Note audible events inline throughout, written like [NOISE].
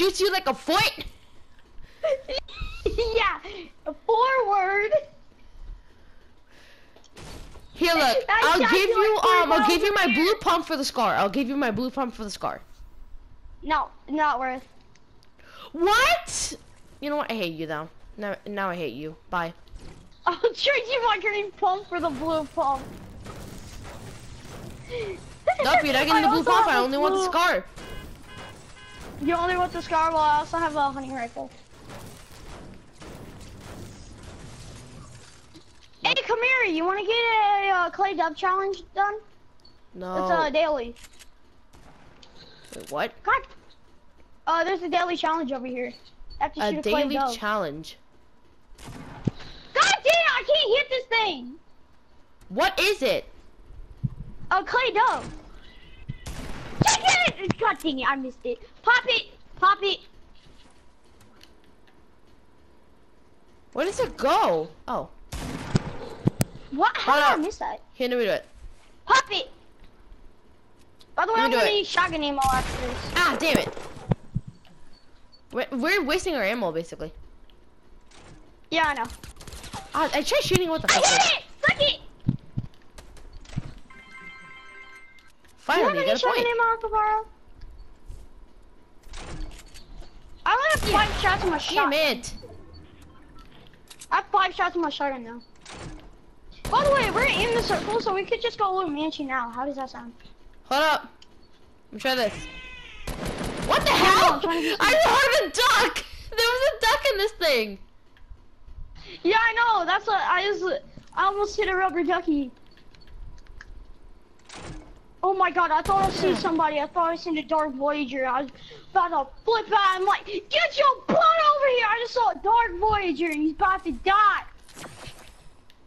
shoots you like a foot. [LAUGHS] yeah, forward. Here, look. [LAUGHS] I I'll give you um. I'll give you my blue pump for the scar. I'll give you my blue pump for the scar. No, not worth. What? You know what? I hate you though. Now, now I hate you. Bye. I'll trade you my green pump for the blue pump. Nope, you're not getting the blue pump. I only want the scar. You only want the scar, well, I also have a hunting rifle. Hey, come here. You want to get a uh, clay dub challenge done? No. It's a daily. Wait, what? God. Uh, there's a daily challenge over here. Have to A shoot a daily dove. challenge. God damn! I can't hit this thing. What is it? A clay dove. Dang it! I missed it. Pop it. Pop it. Where does it go? Oh, What? How Hold did I miss that? here, let me do it. Pop it. By the way, I'm gonna use shotgun ammo after this. Ah, damn it. We're, we're wasting our ammo, basically. Yeah, I know. Ah, I tried shooting with the I fuck. hit it! Suck it! Finally, you have any shotgun ammo? I only have five shots in my Damn shotgun. it. I have five shots in my shotgun now. By the way, we're in the circle, so we could just go a little mansion now. How does that sound? Hold up. Let me try this. What the hell? [LAUGHS] I heard a duck. [LAUGHS] There was a duck in this thing. Yeah, I know. That's what I just. I almost hit a rubber ducky. Oh my god! I thought I see somebody. I thought I seen a dark voyager. I was about to flip out. I'm like, get your butt over here! I just saw a dark voyager, and he's about to die.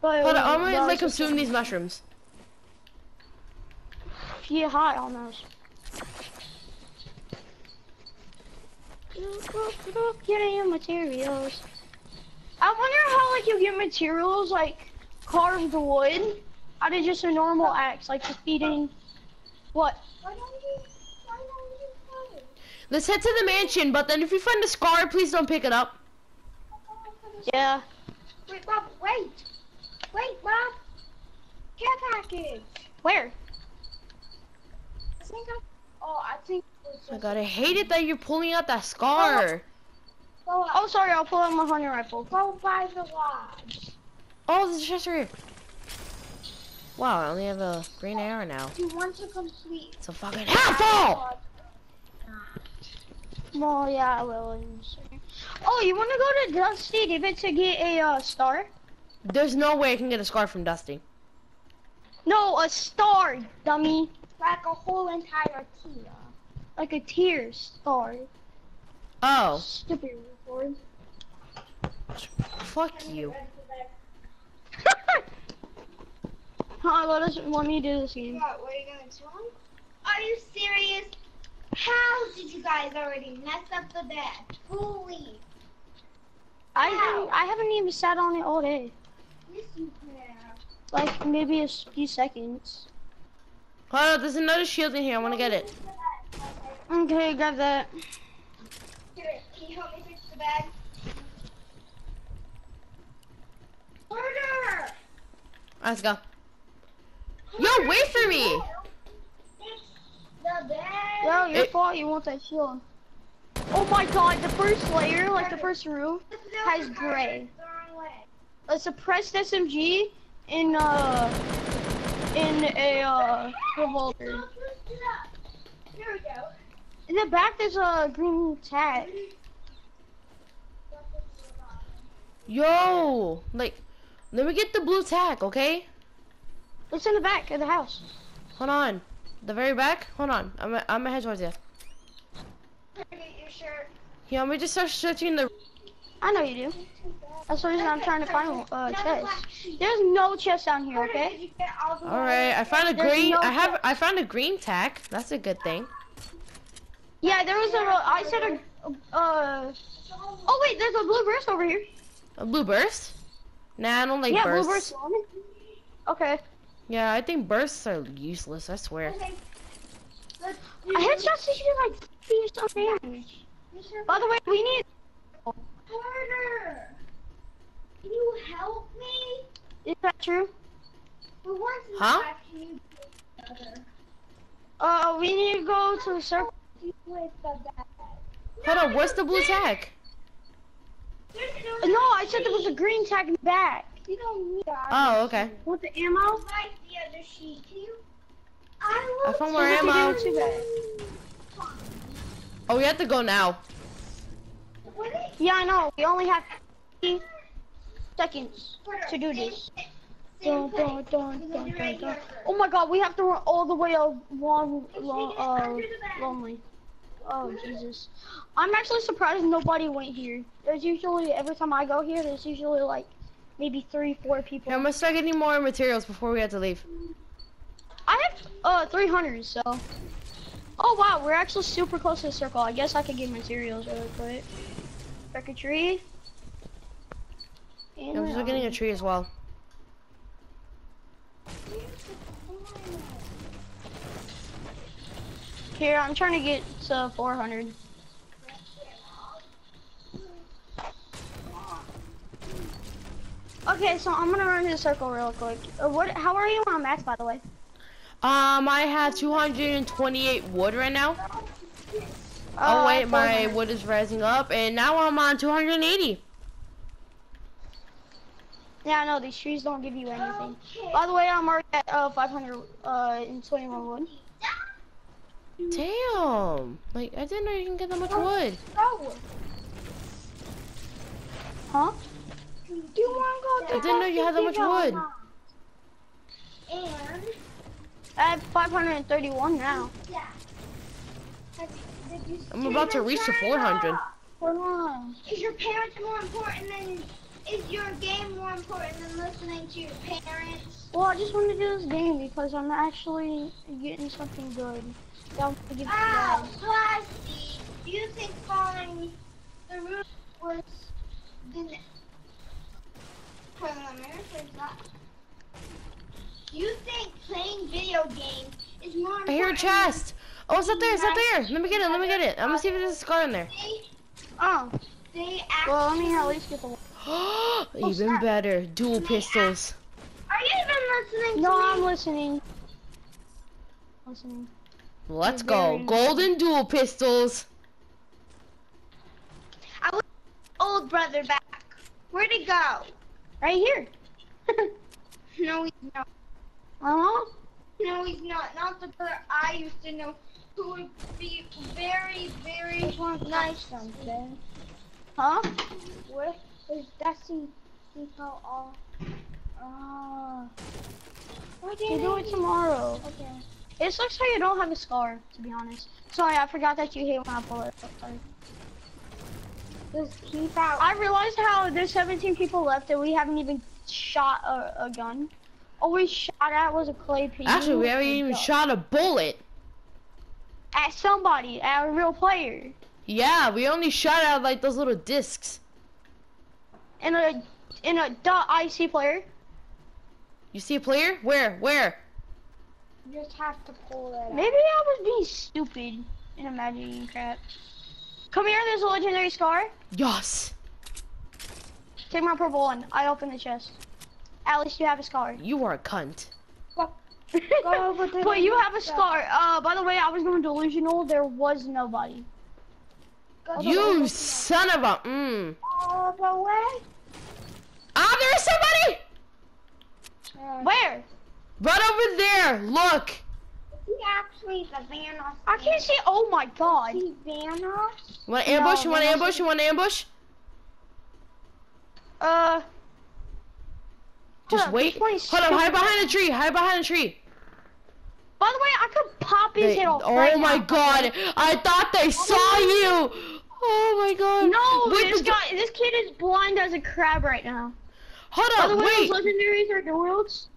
But Hold on, I'm gonna like consume these mushrooms. Yeah, high on those. Getting materials. I wonder how like you get materials like carved wood out of just a normal axe, like just feeding. What? Let's head to the mansion, but then if you find a scar, please don't pick it up. Yeah. Wait, Bob, wait. Wait, Bob. Care package. Where? I think I'm, oh, I think it was Oh my god, I hate it that you're pulling out that scar. go, Oh, sorry. I'll pull out my hunting rifle. go by the lodge. Oh, there's a chest right here. Wow, I only have a green arrow now. Do You want to complete It's a fucking half Well, yeah, I will. in a second. Oh, you want to go to Dusty Divot to get a uh, star? There's no way I can get a scar from Dusty. No, a star, dummy. like a whole entire tier. Uh, like a tier star. Oh, Stupid record. fuck you. Huh, let us let me do this game. What, what are you gonna tell him? Are you serious? How did you guys already mess up the bed? Holy. I haven't, I haven't even sat on it all day. Yes, you have. Like maybe a few seconds. Hold on, there's another shield in here. I want to get it. Okay, grab that. Here, can you help me fix the bed? Order! Let's go. Yo, wait for me. Fix the bed. Yo, your It- fault. You want that shield. Oh my god, the first layer, like the first roof, has gray. The wrong way. a suppressed SMG in uh in a uh revolver. Here we go. In the back, there's a green tag. Yo, like, let me get the blue tack, okay? It's in the back of the house. Hold on. The very back? Hold on. I'm, I'm gonna head towards you. Get your shirt. Yeah, let me just start searching the. I know you do. That's the reason I'm trying to find uh chest. There's no chest down here, okay? Did you get all the All right, I found a There's green. no I have. I found a green tack. That's a good thing. Yeah, there was a. I said a. Uh. Oh wait, there's a blue burst over here. A blue burst? Nah, I don't like yeah, bursts. blue burst. Okay. Yeah, I think bursts are useless. I swear. Okay. Let's do I headshots to you like fifty or some damage. By the way, we need. Carter, can you help me? Is that true? For once in Huh? can you do it, Uh, we need to go to the circle. You with. Hold on, what's the blue there's- tag? No, I said there was a green tag in the back. You don't need. Oh, okay. With the ammo? Like the other sheet. Can you? I I found more ammo. it. Too bad. Oh, we have to go now. What is- Yeah, I know. We only have 50 seconds to do this. same Dun, place. dun, dun, We're dun, dun, dun. Oh my god, we have to run all the way up long, long, uh, under the bag. lonely. Oh, Jesus. I'm actually surprised nobody went here. There's usually, every time I go here, there's usually like maybe three, four people. Here, I'm gonna start getting more materials before we have to leave. I have uh 300, so. Oh wow, we're actually super close to the circle. I guess I could get materials really quick. Break a tree. And I'm just getting a tree as well. Here, I'm trying to get to 400. Okay, so I'm gonna run in a circle real quick. Uh, what? How are you on max, by the way? Um, I have 228 wood right now. Uh, oh wait, my wood is rising up, and now I'm on 280. Yeah, no, these trees don't give you anything. Okay. By the way, I'm already at uh 500 uh wood. Damn! Like I didn't know you can get that much wood. Go. Huh? I didn't know you had that much wood. And I have 531 now. yeah. Have- did you I'm about to reach the the 400. Hold on. Is your parents more important than? Is your game more important than listening to your parents? Well, I just want to do this game because I'm actually getting something good. Don't forget to Ah, guys. Do you think following the roof was the preliminary for that? Do you think playing video games is more important? I hear a chest. Oh, it's up there. It's up there. Let me get it. Let me get it. I'm gonna see if there's a scar in there. Oh, they actually. well, let me at least get the. [GASPS] [GASPS] One oh, Even better. Dual pistols. Are you even listening No, to I'm listening. Listening. Let's go. Golden dual pistols. I want old brother back. Where'd he go? Right here. [LAUGHS] No, he's not. Uh-huh. No, he's not. Not the brother I used to know, who would be very, very nice. something. Huh? Where is Dusty? See how all. Oh. You do it tomorrow. Okay. It sucks how you don't have a scar, to be honest. Sorry, I forgot that you hate when I pull it. Sorry. Just keep out. I realized how there's 17 people left and we haven't even shot a, a gun. All we shot at was a clay piece. Actually, we haven't even shot a bullet. At somebody, at a real player. Yeah, we only shot at like those little discs. In a, in a dot IC player. You see a player? Where? Where? You just have to pull it Maybe I was being stupid and imagining crap. Come here, there's a legendary scar. Yes. Take my purple one. I open the chest. At least you have a scar. You are a cunt. [LAUGHS] over to but you have a scar. Uh, by the way, I was going delusional. There was nobody. Go You son of a. Mm. all the way. Ah, there's somebody! Where? Right over there. Look. He actually the Vanos. I can't see. Oh my god. See Vanos? You want to ambush? No, you want to ambush? You want to ambush? Uh. Just up, wait. this one is Hold on. Hide behind a tree. Hide behind a tree. By the way, I could pop his They- head off. oh right my now. god. I thought they saw you. Oh my god. No, Wait, this guy, this kid is blind as a crab right now. Hold on, By the on. way, Wait. those legendaries are the worlds.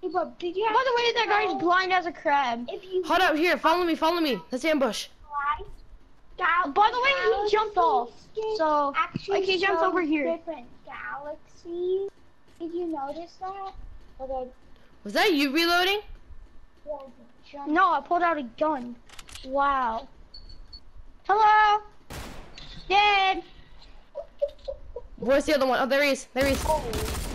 Did you By the way, that guy's blind as a crab. If you Hold up here, follow me, follow me. Let's ambush. Gal By the way, he jumped off. So, like, he jumped over here. Different galaxies. Did you notice that? Okay. Was that you reloading? Yeah, no, I pulled out a gun. Wow. Hello? Dead. Where's the other one? Oh, there he is. There he is. Oh.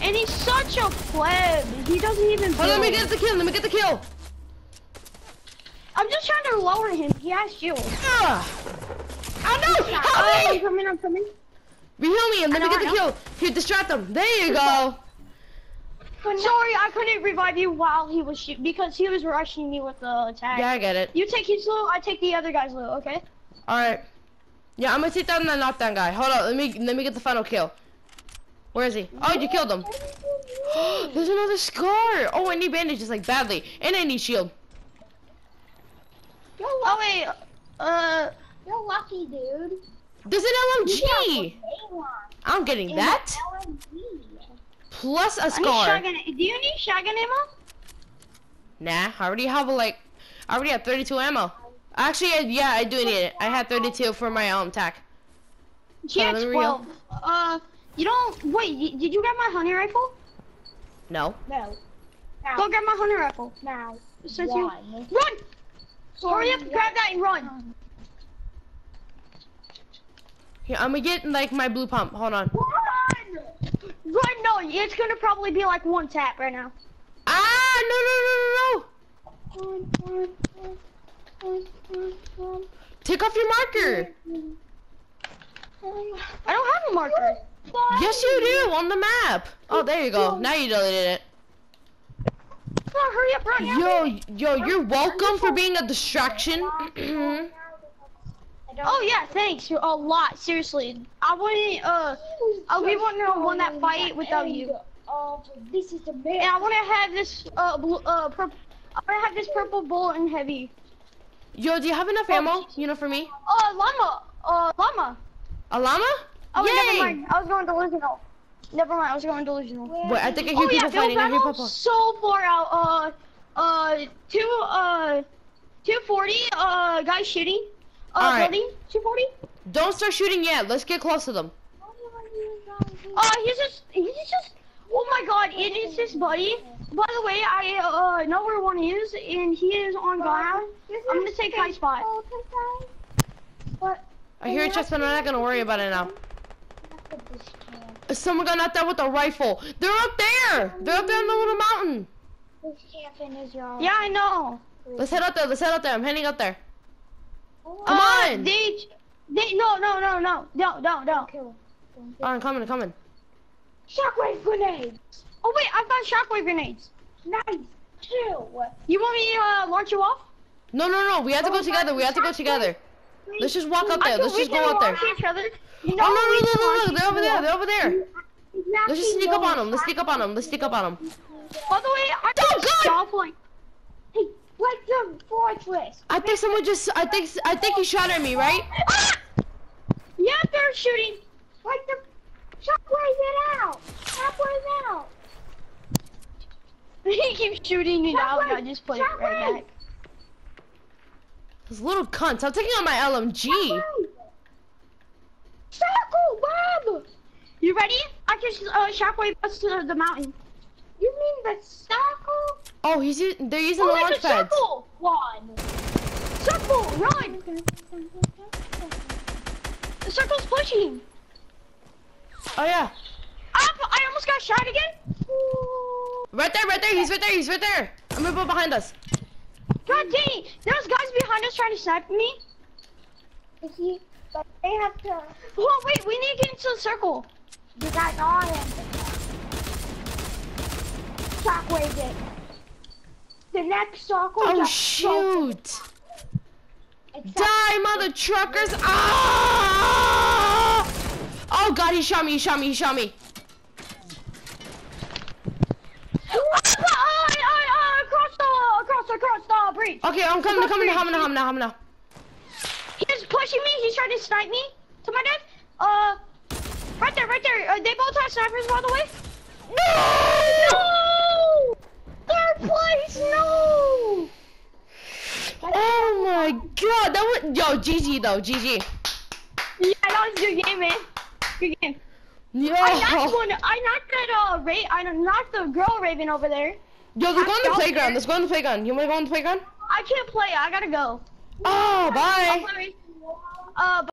And he's such a pleb. He doesn't even. Oh, let me get the kill. Let me get the kill. I'm just trying to lower him. He has shield. Ah. Oh no! Oh, Help I'm coming. I'm coming. Reheal me and let I me get the kill. Here, distract them. There you go. Sorry, I couldn't revive you while he was shoot because he was rushing me with the attack. Yeah, I get it. You take his loot. I take the other guy's loot. Okay. All right. Yeah, I'm gonna take down that knockdown guy. Hold on. Let me let me get the final kill. Where is he? Oh, you killed him. [GASPS] There's another scar. Oh, I need bandages like badly, and I need shield. You're Oh wait. Uh. You're lucky, dude. There's an You got what LMG. I'm getting And that LMG. plus a need scar. Do you need shotgun ammo? Nah, I already have a, like, I already have 32 ammo. Actually, I, yeah, I do need it. I had 32 for my um attack. Yeah, let me twelve. Uh, you don't. Wait. y- Did you grab my hunting rifle? No. No. Now. Go grab my hunting rifle. now. Since you One. run. Hurry up! Grab that and run. Here, I'm gonna get like my blue pump. Hold on. Run! Run! No, it's gonna probably be like one tap right now. Ah, no, no, no, no, no. Take off your marker. I don't have a marker. Yes, you do on the map. Oh, there you go. Now you deleted it. Come on, hurry up, run. Yo, yo, you're welcome for being a distraction. [CLEARS THROAT] Oh yeah, thanks you a lot. Seriously, I wouldn't. Uh, uh, we wouldn't have won that fight without you. Oh, this is the And. I want to have this uh, blue, uh, purple. I want to have this purple bullet and heavy. Yo, do you have enough ammo? You know, for me. Uh, llama. Uh, llama. A llama? Oh, Yay! never mind. I was going delusional. Never mind. I was going delusional. Wait, I think I hear Oh yeah, people Bill fighting. I hear Battle people. so far out. Uh, uh, two, uh, two forty. Uh, guys shooting. Uh, Alright. building. Two forty. Don't start shooting yet. Let's get close to them. Uh, he's just, he's just. Oh my God! It is his buddy. By the way, I uh know where one is, and he is on ground. I'm gonna take high spot. But I hear a chest, but I'm not gonna worry about it now. Someone got knocked out with a rifle. They're up there. They're up there on the little mountain. this champion is your. Yeah, I know. Let's head out there. Let's head out there. I'm heading up there. Oh, Come uh, on. They, they, no, no, no, no, no, no, no. Kill. Oh, I'm coming. I'm coming. Shockwave grenades. Oh wait, I found shockwave grenades. Nice. Two. You want me to uh, launch you off? No, no, no. We have to go together. We have to go together. Let's just walk up there. Let's just go up there. launch each other. You Oh no, no, no, no, no! They're over there. They're over there. Let's just sneak up on them. Let's sneak up on them. Let's sneak up on them. By the way, I stop like. Hey, like the fortress. I think someone just. I think. I think he shot at me, right? Ah! Yeah, they're shooting. Like the. Shockwave it out. Shockwave out. [LAUGHS] He keeps shooting it out, and I just put it right back. Those little cunts. I'm taking out my LMG. Circle, Bob. You ready? I can uh, shockwave us to the mountain. You mean the circle? Oh, he's. u- They're using Oh, the launch pads. circle. One. Circle, run. The circle's pushing. Oh yeah. I, I almost got shot again. Right there, right there. He's right there. He's right there. I'm gonna put behind us. God dang it. There's guys behind us trying to snipe me. Is he? But they have to. Oh, wait, we need to get into the circle. You got all in. Shockwave it. The next circle. Oh shoot! It's Die, mother truckers! Ah! Oh god, he shot me. He shot me. He shot me. Ah, ah, ah, across the, across, across the bridge. Okay, I'm coming. I'm coming. I'm coming. I'm coming. I'm coming. He's pushing me. He's trying to snipe me to my death. Uh, right there, right there. Uh, they both have snipers, by the way. No! No! Third place, no! Oh my god, that was yo GG though. GG. Yeah, that was a good game, man. Good game. Yo. I knocked one. I knocked that uh, Ray. I knocked the girl Raven over there. Yo, let's go on the playground. there. Let's go on the playground. You wanna go on the playground? I can't play. I gotta go. Oh, bye. Uh.